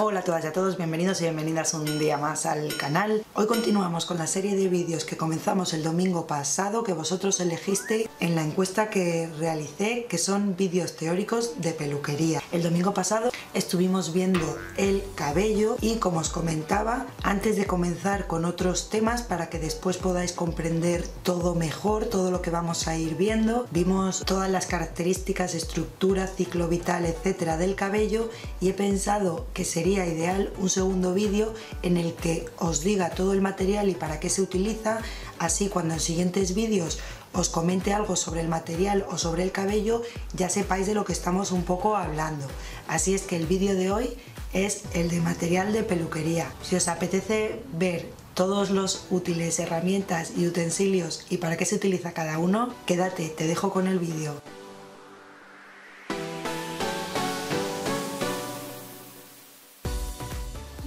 Hola a todas y a todos, bienvenidos y bienvenidas un día más al canal. Hoy continuamos con la serie de vídeos que comenzamos el domingo pasado que vosotros elegisteis en la encuesta que realicé, que son vídeos teóricos de peluquería. El domingo pasado estuvimos viendo el cabello y como os comentaba, antes de comenzar con otros temas para que después podáis comprender todo mejor, todo lo que vamos a ir viendo, vimos todas las características, estructura, ciclo vital, etcétera del cabello y he pensado que sería ideal un segundo vídeo en el que os diga todo el material y para qué se utiliza, así cuando en siguientes vídeos os comente algo sobre el material o sobre el cabello, ya sepáis de lo que estamos un poco hablando. Así es que el vídeo de hoy es el de material de peluquería. Si os apetece ver todos los útiles, herramientas y utensilios y para qué se utiliza cada uno, quédate, te dejo con el vídeo.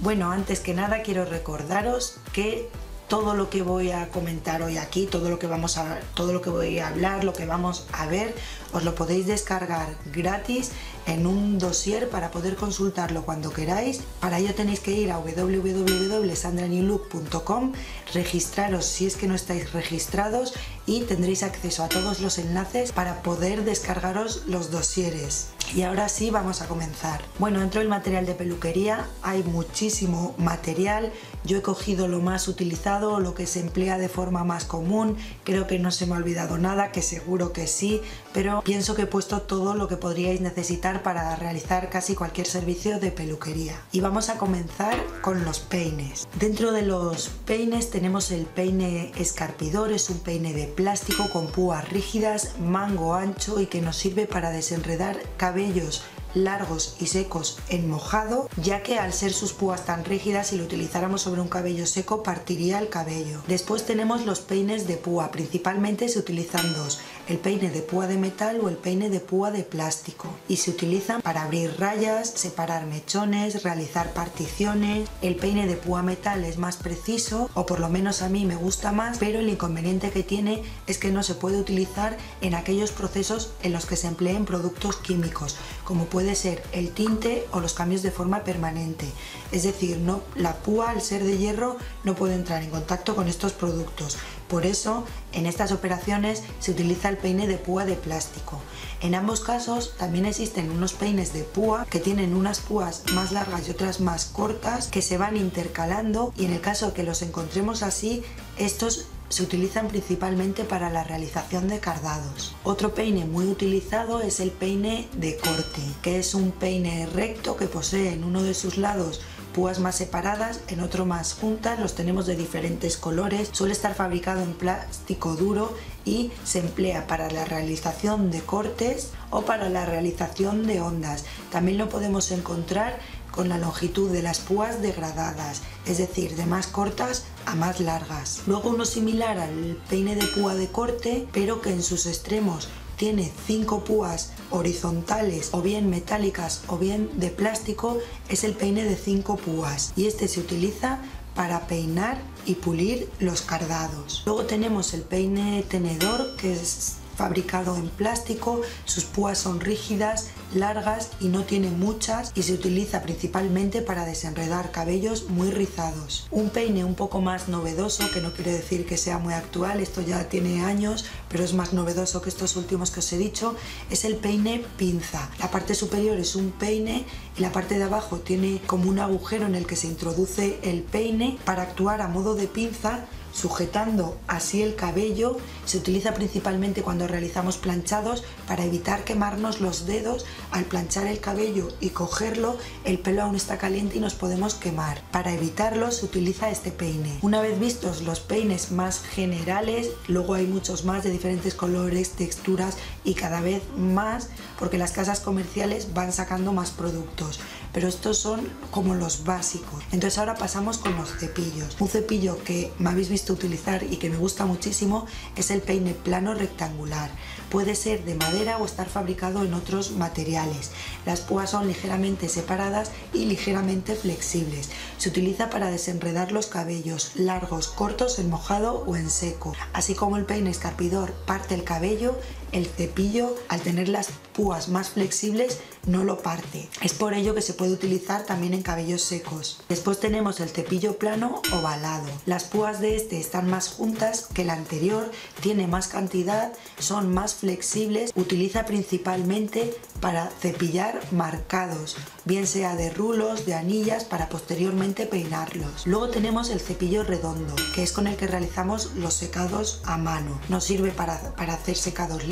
Bueno, antes que nada quiero recordaros que todo lo que voy a comentar hoy aquí, todo lo que vamos a todo lo que voy a hablar, lo que vamos a ver, os lo podéis descargar gratis en un dossier para poder consultarlo cuando queráis. Para ello tenéis que ir a www.sandranewlook.com, registraros si es que no estáis registrados y tendréis acceso a todos los enlaces para poder descargaros los dosieres. Y ahora sí vamos a comenzar. Bueno, dentro del material de peluquería hay muchísimo material. Yo he cogido lo más utilizado, lo que se emplea de forma más común. Creo que no se me ha olvidado nada, que seguro que sí, pero pienso que he puesto todo lo que podríais necesitar para realizar casi cualquier servicio de peluquería. Y vamos a comenzar con los peines. Dentro de los peines tenemos el peine escarpidor, es un peine de plástico con púas rígidas, mango ancho y que nos sirve para desenredar cabello cabellos largos y secos en mojado, ya que al ser sus púas tan rígidas, si lo utilizáramos sobre un cabello seco, partiría el cabello. Después tenemos los peines de púa, principalmente se utilizan dos, el peine de púa de metal o el peine de púa de plástico, y se utilizan para abrir rayas, separar mechones, realizar particiones. El peine de púa metal es más preciso, o por lo menos a mí me gusta más, pero el inconveniente que tiene es que no se puede utilizar en aquellos procesos en los que se empleen productos químicos, como puede ser el tinte o los cambios de forma permanente. Es decir, no, la púa al ser de hierro no puede entrar en contacto con estos productos. Por eso, en estas operaciones se utiliza el peine de púa de plástico. En ambos casos también existen unos peines de púa que tienen unas púas más largas y otras más cortas que se van intercalando y en el caso que los encontremos así, estos se utilizan principalmente para la realización de cardados. Otro peine muy utilizado es el peine de corte, que es un peine recto que posee en uno de sus lados púas más separadas, en otro más juntas, los tenemos de diferentes colores, suele estar fabricado en plástico duro y se emplea para la realización de cortes o para la realización de ondas. También lo podemos encontrar con la longitud de las púas degradadas, es decir, de más cortas a más largas. Luego uno similar al peine de púa de corte, pero que en sus extremos tiene cinco púas horizontales o bien metálicas o bien de plástico, es el peine de cinco púas y este se utiliza para peinar y pulir los cardados. Luego tenemos el peine tenedor que es fabricado en plástico, sus púas son rígidas, largas y no tiene muchas y se utiliza principalmente para desenredar cabellos muy rizados. Un peine un poco más novedoso, que no quiere decir que sea muy actual, esto ya tiene años, pero es más novedoso que estos últimos que os he dicho, es el peine pinza. La parte superior es un peine y la parte de abajo tiene como un agujero en el que se introduce el peine para actuar a modo de pinza sujetando así el cabello. Se utiliza principalmente cuando realizamos planchados para evitar quemarnos los dedos al planchar el cabello y cogerlo. El pelo aún está caliente y nos podemos quemar. Para evitarlo se utiliza este peine. Una vez vistos los peines más generales, luego hay muchos más de diferentes colores, texturas y cada vez más porque las casas comerciales van sacando más productos pero estos son como los básicos. Entonces ahora pasamos con los cepillos. Un cepillo que me habéis visto utilizar y que me gusta muchísimo es el peine plano rectangular. Puede ser de madera o estar fabricado en otros materiales. Las púas son ligeramente separadas y ligeramente flexibles. Se utiliza para desenredar los cabellos largos, cortos, en mojado o en seco. Así como el peine escarpidor parte el cabello, el cepillo al tener las púas más flexibles no lo parte. Es por ello que se puede utilizar también en cabellos secos. Después tenemos el cepillo plano ovalado. Las púas de este están más juntas que el anterior, tiene más cantidad, son más flexibles, utiliza principalmente para cepillar marcados, bien sea de rulos, de anillas, para posteriormente peinarlos. Luego tenemos el cepillo redondo, que es con el que realizamos los secados a mano. Nos sirve para, para hacer secados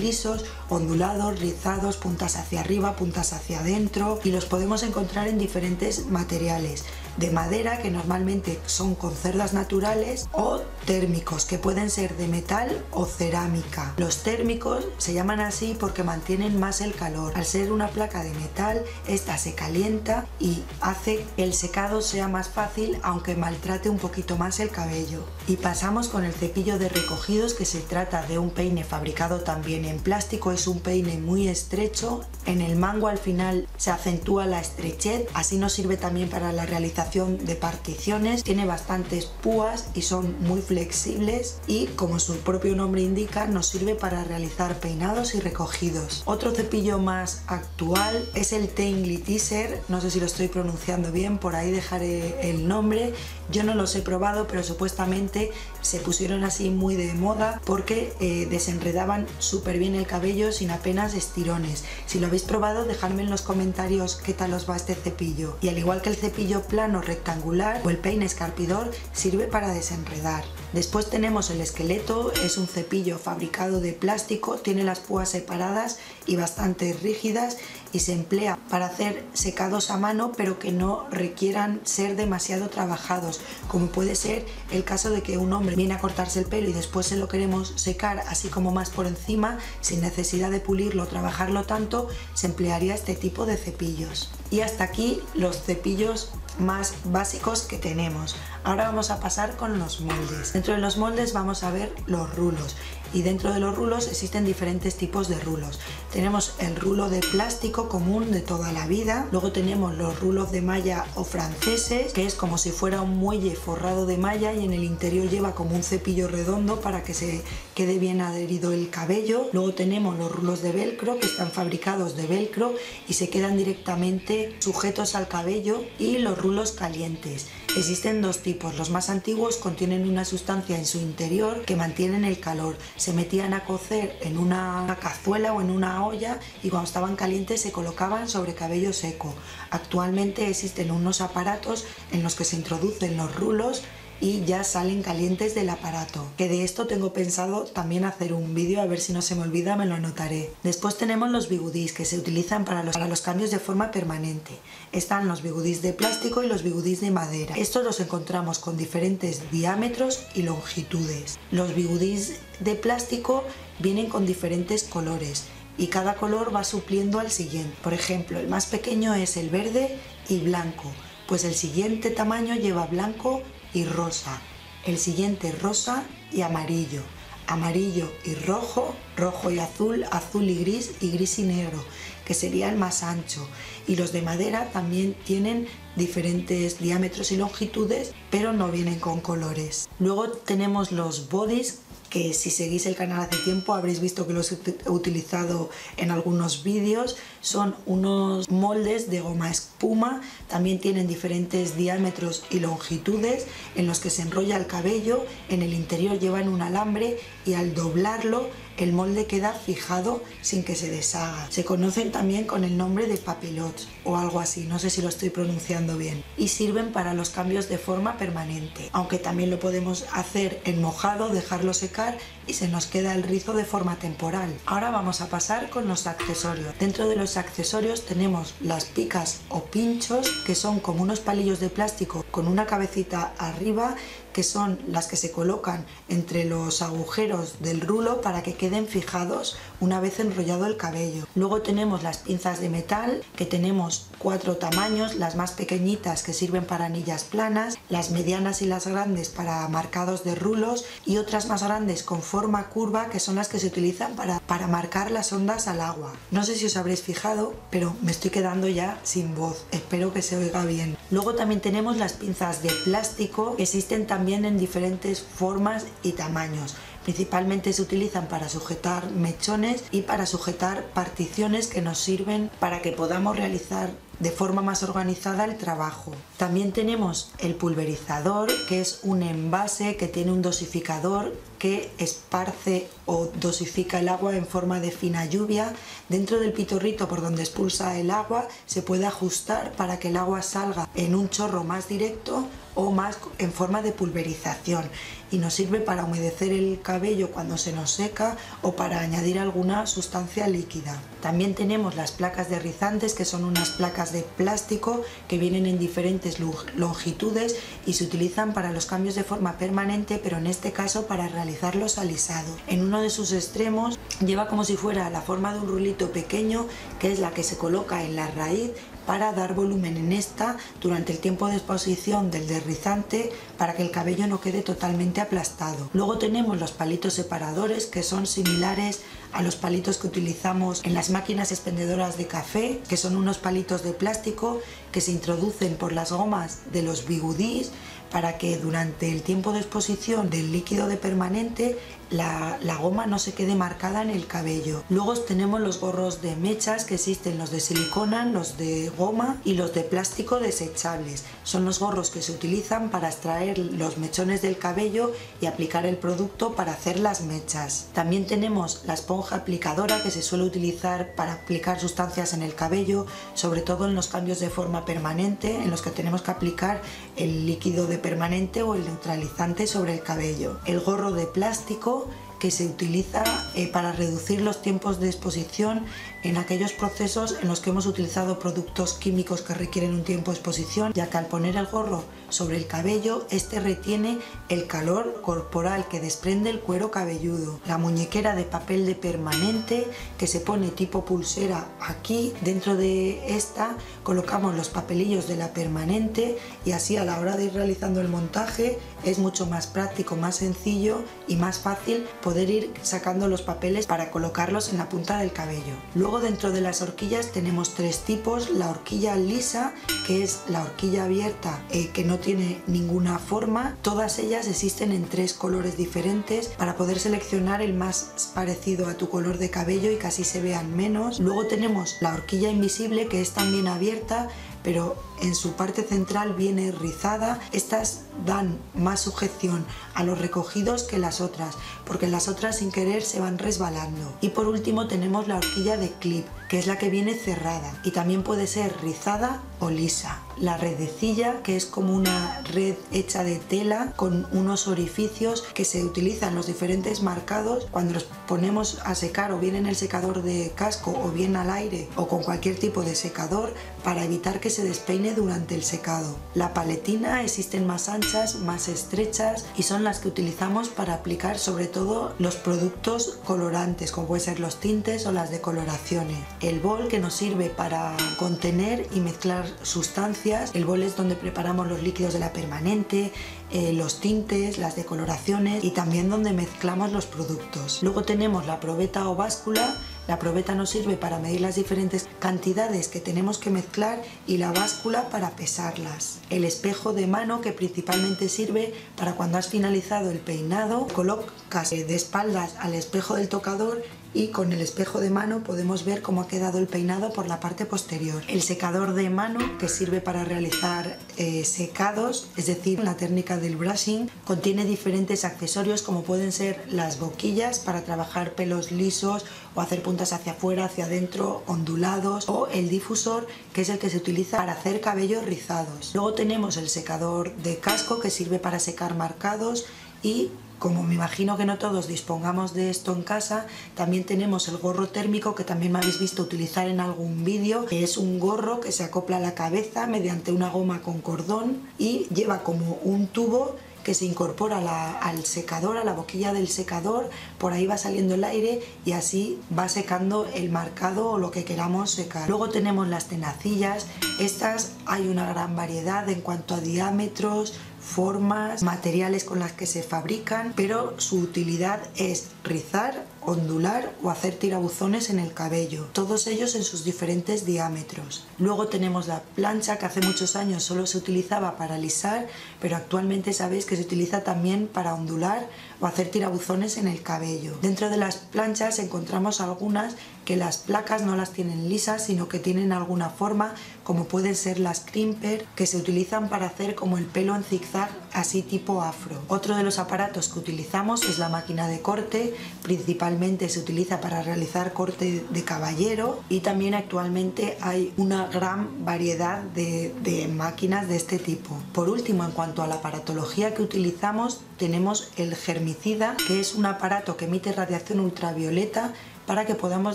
ondulados, rizados, puntas hacia arriba, puntas hacia adentro y los podemos encontrar en diferentes materiales de madera que normalmente son con cerdas naturales o térmicos que pueden ser de metal o cerámica. Los térmicos se llaman así porque mantienen más el calor. Al ser una placa de metal, esta se calienta y hace que el secado sea más fácil aunque maltrate un poquito más el cabello. Y pasamos con el cepillo de recogidos que se trata de un peine fabricado también en plástico. Es un peine muy estrecho. En el mango al final se acentúa la estrechez. Así nos sirve también para la realización de particiones, tiene bastantes púas y son muy flexibles y como su propio nombre indica nos sirve para realizar peinados y recogidos. Otro cepillo más actual es el Tangle Teaser, no sé si lo estoy pronunciando bien, por ahí dejaré el nombre, yo no los he probado pero supuestamente se pusieron así muy de moda porque eh, desenredaban súper bien el cabello sin apenas estirones. Si lo habéis probado dejadme en los comentarios qué tal os va este cepillo y al igual que el cepillo rectangular o el peine escarpidor sirve para desenredar. Después tenemos el esqueleto, es un cepillo fabricado de plástico, tiene las púas separadas y bastante rígidas y se emplea para hacer secados a mano pero que no requieran ser demasiado trabajados, como puede ser el caso de que un hombre viene a cortarse el pelo y después se lo queremos secar así como más por encima, sin necesidad de pulirlo o trabajarlo tanto, se emplearía este tipo de cepillos. Y hasta aquí los cepillos más básicos que tenemos. Ahora vamos a pasar con los moldes. Dentro de los moldes vamos a ver los rulos y dentro de los rulos existen diferentes tipos de rulos. Tenemos el rulo de plástico común de toda la vida, luego tenemos los rulos de malla o franceses, que es como si fuera un muelle forrado de malla y en el interior lleva como un cepillo redondo para que se quede bien adherido el cabello. Luego tenemos los rulos de velcro que están fabricados de velcro y se quedan directamente sujetos al cabello y los rulos calientes. Existen dos tipos, los más antiguos contienen una sustancia en su interior que mantienen el calor. Se metían a cocer en una cazuela o en una olla y cuando estaban calientes se colocaban sobre cabello seco. Actualmente existen unos aparatos en los que se introducen los rulos y ya salen calientes del aparato. Que de esto tengo pensado también hacer un vídeo, a ver si no se me olvida, me lo anotaré. Después tenemos los bigudís que se utilizan para los, para los cambios de forma permanente. Están los bigudís de plástico y los bigudís de madera. Estos los encontramos con diferentes diámetros y longitudes. Los bigudís de plástico vienen con diferentes colores y cada color va supliendo al siguiente. Por ejemplo, el más pequeño es el verde y blanco, pues el siguiente tamaño lleva blanco y rosa. El siguiente rosa y amarillo. Amarillo y rojo, rojo y azul, azul y gris y gris y negro, que sería el más ancho. Y los de madera también tienen diferentes diámetros y longitudes, pero no vienen con colores. Luego tenemos los bodies que si seguís el canal hace tiempo habréis visto que los he utilizado en algunos vídeos. Son unos moldes de goma espuma, también tienen diferentes diámetros y longitudes en los que se enrolla el cabello, en el interior llevan un alambre y al doblarlo el molde queda fijado sin que se deshaga. Se conocen también con el nombre de papilots o algo así, no sé si lo estoy pronunciando bien. Y sirven para los cambios de forma permanente, aunque también lo podemos hacer en mojado, dejarlo secar y se nos queda el rizo de forma temporal. Ahora vamos a pasar con los accesorios. Dentro de los accesorios tenemos las picas o pinchos que son como unos palillos de plástico con una cabecita arriba que son las que se colocan entre los agujeros del rulo para que queden fijados una vez enrollado el cabello. Luego tenemos las pinzas de metal que tenemos cuatro tamaños, las más pequeñitas que sirven para anillas planas, las medianas y las grandes para marcados de rulos y otras más grandes con forma curva que son las que se utilizan para, para marcar las ondas al agua. No sé si os habréis fijado, pero me estoy quedando ya sin voz. Espero que se oiga bien. Luego también tenemos las pinzas de plástico que existen también también en diferentes formas y tamaños. Principalmente se utilizan para sujetar mechones y para sujetar particiones que nos sirven para que podamos realizar de forma más organizada el trabajo. También tenemos el pulverizador, que es un envase que tiene un dosificador que esparce o dosifica el agua en forma de fina lluvia. Dentro del pitorrito por donde expulsa el agua se puede ajustar para que el agua salga en un chorro más directo o más en forma de pulverización y nos sirve para humedecer el cabello cuando se nos seca o para añadir alguna sustancia líquida. También tenemos las placas de rizantes que son unas placas de plástico que vienen en diferentes longitudes y se utilizan para los cambios de forma permanente pero en este caso para realizar los alisados. En uno de sus extremos lleva como si fuera la forma de un rulito pequeño que es la que se coloca en la raíz para dar volumen en esta durante el tiempo de exposición del derrizante para que el cabello no quede totalmente aplastado. Luego tenemos los palitos separadores que son similares a los palitos que utilizamos en las máquinas expendedoras de café, que son unos palitos de plástico que se introducen por las gomas de los bigudís para que durante el tiempo de exposición del líquido de permanente la, goma no se quede marcada en el cabello. Luego tenemos los gorros de mechas que existen los de silicona, los de goma y los de plástico desechables. Son los gorros que se utilizan para extraer los mechones del cabello y aplicar el producto para hacer las mechas. También tenemos la esponja aplicadora que se suele utilizar para aplicar sustancias en el cabello, sobre todo en los cambios de forma permanente en los que tenemos que aplicar el líquido de permanente o el neutralizante sobre el cabello. El gorro de plástico que se utiliza eh, para reducir los tiempos de exposición en aquellos procesos en los que hemos utilizado productos químicos que requieren un tiempo de exposición, ya que al poner el gorro sobre el cabello, este retiene el calor corporal que desprende el cuero cabelludo. La muñequera de papel de permanente que se pone tipo pulsera aquí, dentro de esta colocamos los papelillos de la permanente y así a la hora de ir realizando el montaje es mucho más práctico, más sencillo y más fácil poder ir sacando los papeles para colocarlos en la punta del cabello. Luego dentro de las horquillas tenemos tres tipos, la horquilla lisa que es la horquilla abierta eh, que no tiene ninguna forma, todas ellas existen en tres colores diferentes para poder seleccionar el más parecido a tu color de cabello y que así se vean menos. Luego tenemos la horquilla invisible que es también abierta pero en su parte central viene rizada. Estas dan más sujeción a los recogidos que las otras, porque las otras sin querer se van resbalando. Y por último tenemos la horquilla de clip, que es la que viene cerrada y también puede ser rizada o lisa. La redecilla, que es como una red hecha de tela con unos orificios que se utilizan los diferentes marcados cuando los ponemos a secar o bien en el secador de casco o bien al aire o con cualquier tipo de secador para evitar que se despeine durante el secado. La paletina existen más anchas, más estrechas y son las que utilizamos para aplicar sobre todo los productos colorantes como pueden ser los tintes o las decoloraciones. El bol que nos sirve para contener y mezclar sustancias. El bol es donde preparamos los líquidos de la permanente, eh, los tintes, las decoloraciones y también donde mezclamos los productos. Luego tenemos la probeta o báscula. La probeta nos sirve para medir las diferentes cantidades que tenemos que mezclar y la báscula para pesarlas. El espejo de mano que principalmente sirve para cuando has finalizado el peinado, colocas de espaldas al espejo del tocador y con el espejo de mano podemos ver cómo ha quedado el peinado por la parte posterior. El secador de mano que sirve para realizar eh, secados, es decir, la técnica del brushing, contiene diferentes accesorios como pueden ser las boquillas para trabajar pelos lisos o hacer puntas hacia afuera, hacia adentro, ondulados o el difusor que es el que se utiliza para hacer cabellos rizados. Luego tenemos el secador de casco que sirve para secar marcados y como me imagino que no todos dispongamos de esto en casa, también tenemos el gorro térmico que también me habéis visto utilizar en algún vídeo, es un gorro que se acopla a la cabeza mediante una goma con cordón y lleva como un tubo que se incorpora al secador, a la boquilla del secador, por ahí va saliendo el aire y así va secando el marcado o lo que queramos secar. Luego tenemos las tenacillas, estas hay una gran variedad en cuanto a diámetros, formas, materiales con las que se fabrican, pero su utilidad es rizar, ondular o hacer tirabuzones en el cabello, todos ellos en sus diferentes diámetros. Luego tenemos la plancha que hace muchos años solo se utilizaba para alisar, pero actualmente sabéis que se utiliza también para ondular o hacer tirabuzones en el cabello. Dentro de las planchas encontramos algunas que las placas no las tienen lisas, sino que tienen alguna forma, como pueden ser las crimper, que se utilizan para hacer como el pelo en zigzag, así tipo afro. Otro de los aparatos que utilizamos es la máquina de corte, principalmente se utiliza para realizar corte de caballero y también actualmente hay una gran variedad de, de máquinas de este tipo. Por último, en cuanto a la aparatología que utilizamos, tenemos el germicida, que es un aparato que emite radiación ultravioleta para que podamos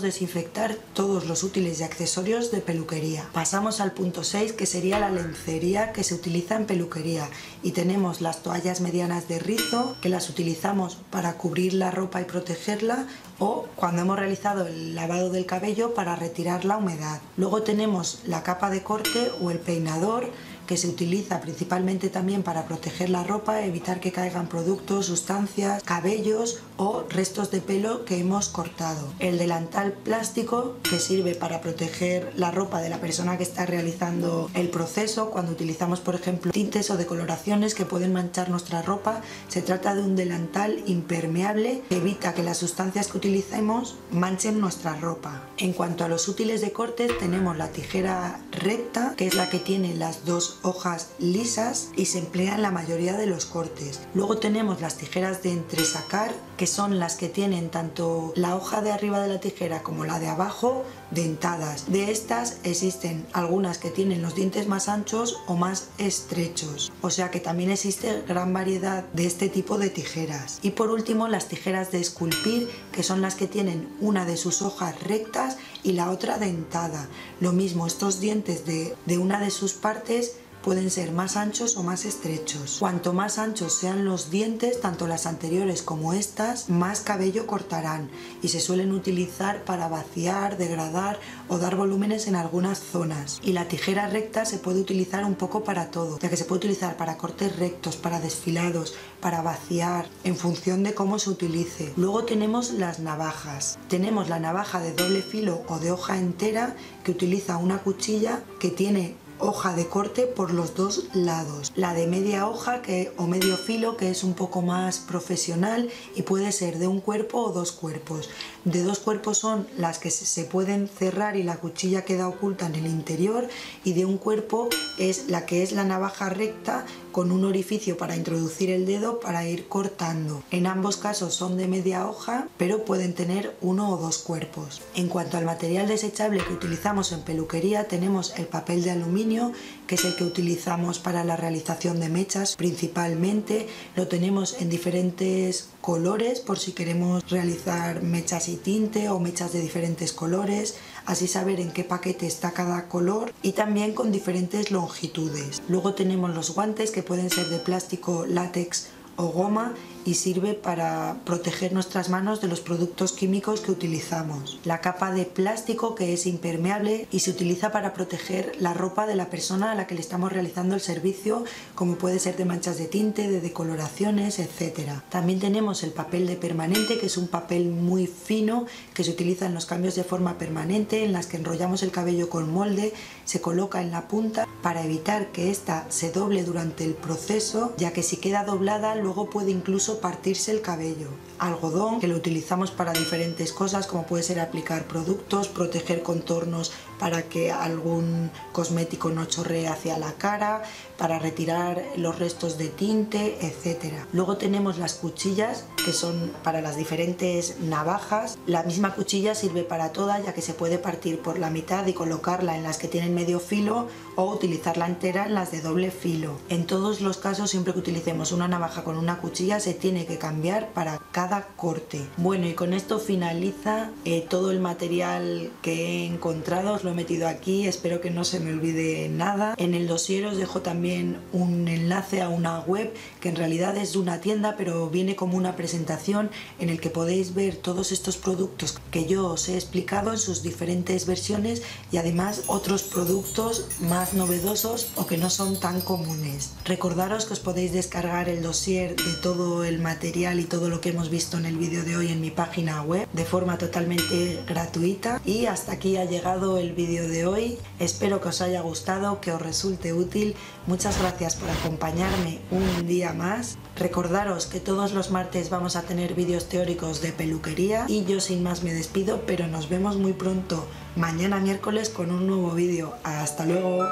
desinfectar todos los útiles y accesorios de peluquería. Pasamos al punto 6 que sería la lencería que se utiliza en peluquería y tenemos las toallas medianas de rizo que las utilizamos para cubrir la ropa y protegerla o cuando hemos realizado el lavado del cabello para retirar la humedad. Luego tenemos la capa de corte o el peinador que se utiliza principalmente también para proteger la ropa, evitar que caigan productos, sustancias, cabellos o restos de pelo que hemos cortado. El delantal plástico que sirve para proteger la ropa de la persona que está realizando el proceso cuando utilizamos por ejemplo tintes o decoloraciones que pueden manchar nuestra ropa. Se trata de un delantal impermeable que evita que las sustancias que utilicemos manchen nuestra ropa. En cuanto a los útiles de corte tenemos la tijera recta que es la que tiene las dos hojas lisas y se emplea en la mayoría de los cortes. Luego tenemos las tijeras de entresacar, que son las que tienen tanto la hoja de arriba de la tijera como la de abajo dentadas. De estas existen algunas que tienen los dientes más anchos o más estrechos, o sea que también existe gran variedad de este tipo de tijeras. Y por último las tijeras de esculpir, que son las que tienen una de sus hojas rectas y la otra dentada. Lo mismo, estos dientes de, de una de sus partes pueden ser más anchos o más estrechos. Cuanto más anchos sean los dientes, tanto las anteriores como estas, más cabello cortarán y se suelen utilizar para vaciar, degradar o dar volúmenes en algunas zonas. Y la tijera recta se puede utilizar un poco para todo, ya que se puede utilizar para cortes rectos, para desfilados, para vaciar, en función de cómo se utilice. Luego tenemos las navajas. Tenemos la navaja de doble filo o de hoja entera que utiliza una cuchilla que tiene hoja de corte por los dos lados. La de media hoja que, o medio filo que es un poco más profesional y puede ser de un cuerpo o dos cuerpos. De dos cuerpos son las que se pueden cerrar y la cuchilla queda oculta en el interior y de un cuerpo es la que es la navaja recta con un orificio para introducir el dedo para ir cortando. En ambos casos son de media hoja, pero pueden tener uno o dos cuerpos. En cuanto al material desechable que utilizamos en peluquería, tenemos el papel de aluminio, que es el que utilizamos para la realización de mechas principalmente. Lo tenemos en diferentes colores por si queremos realizar mechas y tinte o mechas de diferentes colores así saber en qué paquete está cada color y también con diferentes longitudes. Luego tenemos los guantes que pueden ser de plástico, látex o goma y sirve para proteger nuestras manos de los productos químicos que utilizamos. La capa de plástico que es impermeable y se utiliza para proteger la ropa de la persona a la que le estamos realizando el servicio, como puede ser de manchas de tinte, de decoloraciones, etc. También tenemos el papel de permanente, que es un papel muy fino que se utiliza en los cambios de forma permanente, en las que enrollamos el cabello con molde, se coloca en la punta para evitar que ésta se doble durante el proceso, ya que si queda doblada luego puede incluso partirse el cabello. Algodón, que lo utilizamos para diferentes cosas, como puede ser aplicar productos, proteger contornos para que algún cosmético no chorree hacia la cara, para retirar los restos de tinte, etc. Luego tenemos las cuchillas, que son para las diferentes navajas. La misma cuchilla sirve para todas, ya que se puede partir por la mitad y colocarla en las que tienen medio filo o utilizarla entera en las de doble filo. En todos los casos, siempre que utilicemos una navaja con una cuchilla, se tiene que cambiar para cada corte. Bueno, y con esto finaliza eh, todo el material que he encontrado lo he metido aquí, espero que no se me olvide nada. En el dossier os dejo también un enlace a una web que en realidad es una tienda, pero viene como una presentación en el que podéis ver todos estos productos que yo os he explicado en sus diferentes versiones y además otros productos más novedosos o que no son tan comunes. Recordaros que os podéis descargar el dossier de todo el material y todo lo que hemos visto en el vídeo de hoy en mi página web de forma totalmente gratuita y hasta aquí ha llegado el vídeo de hoy. Espero que os haya gustado, que os resulte útil. Muchas gracias por acompañarme un día más. Recordaros que todos los martes vamos a tener vídeos teóricos de peluquería y yo sin más me despido, pero nos vemos muy pronto mañana miércoles con un nuevo vídeo. Hasta luego.